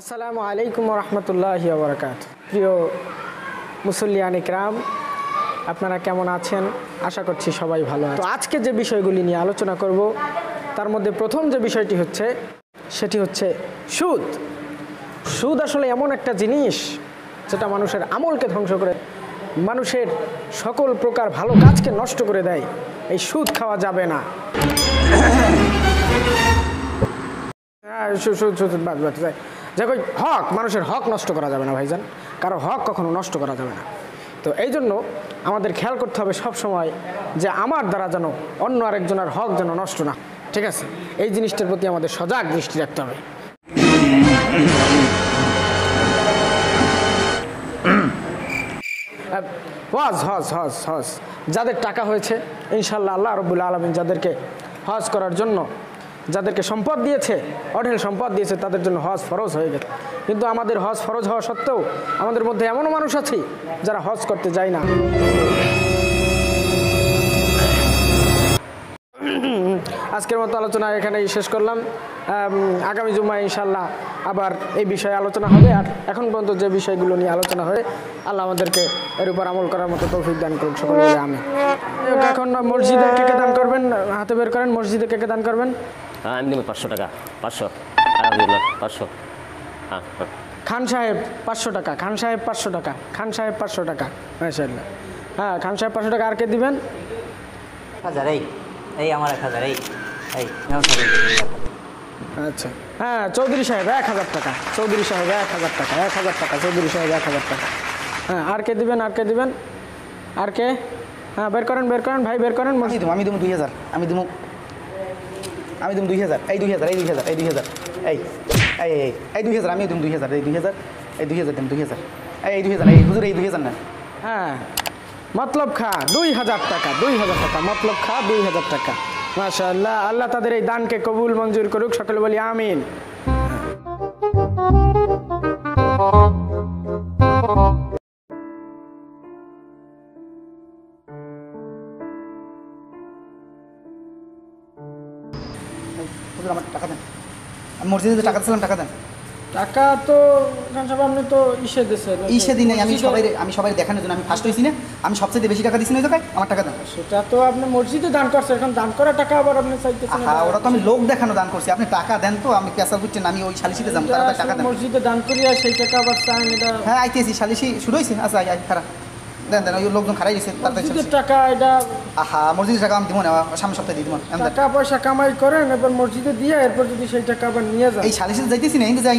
আসসালামু আলাইকুম রহমতুল্লাহ বরকাত প্রিয় মুসল্লিয়ান ইকরাম, আপনারা কেমন আছেন? আশা করছি সবাই ভালো তো আজকে যে বিষয়গুলি নিয়ে আলোচনা করব, তার মধ্যে প্রথম যে বিষয়টি হচ্ছে, সেটি হচ্ছে সুদ। সুদ আসলে এমন একটা জিনিস, যেটা মানুষের আমলকে ধ্বংস করে, মানুষের সকল প্রকার ভালো কাজকে নষ্ট করে দেয়। এই সুদ খাওয়া যাবে না। দেখো হক, মানুষের হক নষ্ট করা যাবে না ভাইজান। কারও হক কখনো নষ্ট করা যাবে না। তো এই জন্য আমাদের খেয়াল করতে হবে সব সময় যে আমার দ্বারা যেন অন্য আরেকজনের হক যেন নষ্ট না, ঠিক আছে? এই জিনিসটার প্রতি আমাদের সজাগ দৃষ্টি রাখতে হবে। হজ হজ হজ হজ। যাদের টাকা হয়েছে, ইনশাল্লাহ আল্লাহ রবুল্লা আলমিন যাদেরকে হজ করার জন্য যাদেরকে সম্পদ দিয়েছে, অঢেল সম্পদ দিয়েছে, তাদের জন্য হজ ফরজ হয়ে গেছে। কিন্তু আমাদের হজ ফরজ হওয়া সত্ত্বেও আমাদের মধ্যে এমনও মানুষ আছে যারা হজ করতে যায় না। আজকের মতো আলোচনা এখানেই শেষ করলাম। আগামী জুমায় ইনশাল্লাহ আবার এই বিষয়ে আলোচনা হবে। আর এখন পর্যন্ত যে বিষয়গুলো নিয়ে আলোচনা হবে আল্লাহ আমাদেরকে এর উপর আমল করার মতো তৌফিক দান করুন সকলে আমি এখন মসজিদে কে দান করবেন? হাতে বের করেন, মসজিদে কে কে দান করবেন? হ্যাঁ আমি দেবো পাঁচশো টাকা। পাঁচশো। আলহামদুলিল্লাহ পাঁচশো। হ্যাঁ হ্যাঁ। খান সাহেব পাঁচশো টাকা খান সাহেব পাঁচশো টাকা খান সাহেব পাঁচশো টাকা। মাশাআল্লাহ। হ্যাঁ খান সাহেব পাঁচশো টাকা আর কে দিবেন? হাজার এই এই আমার এক হাজার এই এই আচ্ছা। হ্যাঁ চৌধুরী সাহেব এক হাজার টাকা। চৌধুরী সাহেব এক হাজার টাকা এক হাজার টাকা চৌধুরী সাহেব এক হাজার টাকা। হ্যাঁ আর কে দিবেন আর কে দিবেন? আর কে? হ্যাঁ বের করেন বের করেন ভাই বের করেন। আমি দেবো আমি দেবো দুই হাজার আমি দেবো আমি তুমি দুই হাজার। এই দুই হাজার, এই দুই হাজার, এই দুই হাজার। এই এই এই এই দুই হাজার আমি তুমি দুই হাজার, এই দুই হাজার, এই দুই হাজার তুমি দুই হাজার। এই এই দুই হাজার, এই, হুজুর, এই দুই হাজার না। হ্যাঁ মতলব খা, দুই হাজার টাকা, দুই হাজার টাকা, মতলব খা, দুই হাজার টাকা। মাশাআল্লাহ, আল্লাহ তাদের এই দানকে কবুল মঞ্জুর করুক, সকলে বলি আমিন। হুজুর আমার টাকা দেন। আমি মসজিদে টাকা দিয়েছিলাম টাকা দেন। টাকা তো খান সাহেব আপনি তো ইসে দিছে ইসে দিনে আমি সবাই আমি সবাই দেখানোর জন্য আমি ফার্স্ট হয়েছি না। আমি সবচেয়ে বেশি টাকা দিচ্ছি না জায়গায় আমার টাকা দেন। সেটা তো আপনি মসজিদে দান করছেন এখন দান করা টাকা আবার আপনি চাইতেছেন হ্যাঁ ওরা তো আমি লোক দেখানো দান করছি আপনি টাকা দেন তো আমি পেশা বুঝছেন আমি ওই সালিশিতে যাব টাকা দেন। মসজিদে দান করিয়া সেই টাকা আবার চান এটা হ্যাঁ আইতেছি সালিশি শুরু হয়েছে। আচ্ছা আই আই খারাপ দেন দেন ওই লোকজন খারাই গেছে মসজিদের টাকা এটা আহা মসজিদের টাকা আমি দিব না সামনের সপ্তাহে দিয়ে দিব টাকা পয়সা কামাই করেন এবার মসজিদে দিয়ে এরপর যদি সেই টাকা আবার নিয়ে যান। এই সালিশে যাইতেছি না কিন্তু যা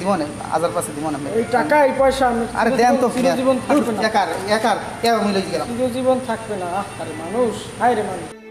দিব না হাজার পাশে দিব না। এই টাকা এই পয়সা আমি আরে দেন তো জীবন থাকবে না। একার একার কে মিলে গেলাম। জীবন থাকবে না। আহ, আরে মানুষ হায় রে মানুষ।